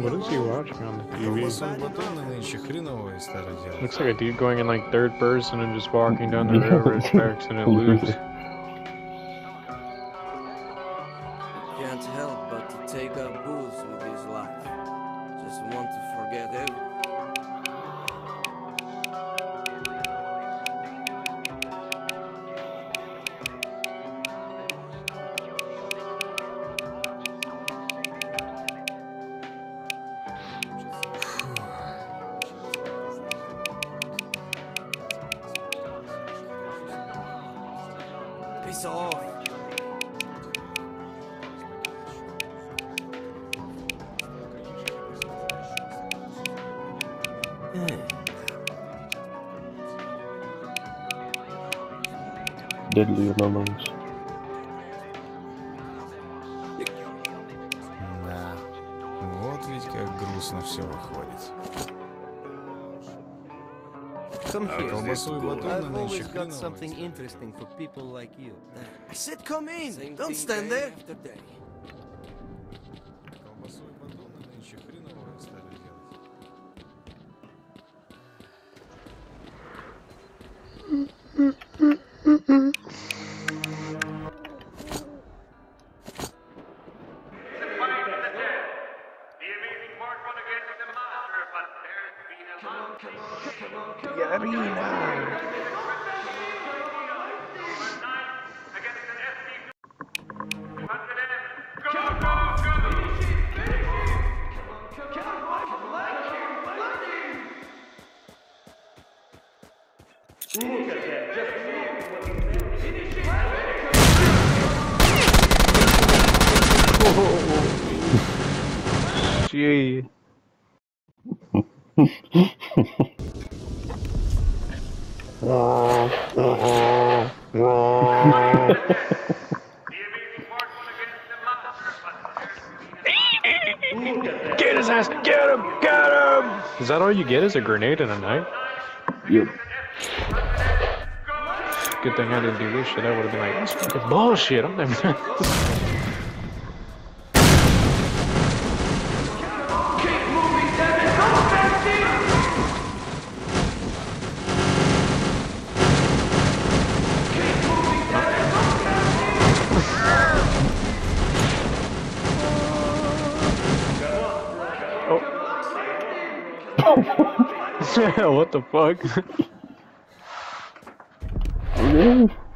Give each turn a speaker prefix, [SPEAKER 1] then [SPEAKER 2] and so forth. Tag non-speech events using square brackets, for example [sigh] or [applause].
[SPEAKER 1] What is he watching on the TV? Looks like a dude going in like third person and just walking down the [laughs] railroad tracks and it loops.
[SPEAKER 2] Can't help but to take up booze with his life. Just want to forget everything. Piss off.
[SPEAKER 3] Deadly Anomalies.
[SPEAKER 4] Да. Вот ведь как грустно все выходит.
[SPEAKER 2] Come here. I've always got something interesting for people like you. I said come in. Same Don't stand there.
[SPEAKER 4] After day.
[SPEAKER 5] The amazing Mark won against the monster, but there's been a lot of against an SD. Go, go, go!
[SPEAKER 1] Gee.
[SPEAKER 5] The amazing Mark won against the monster, but there's been a
[SPEAKER 1] Get his ass! Get him! Get him! Is that all you get? Is a grenade and a knife?
[SPEAKER 3] Yep.
[SPEAKER 1] Good thing I didn't do this shit. I would have been like, that's fucking bullshit. I'm never [laughs] [laughs] what the fuck? [laughs]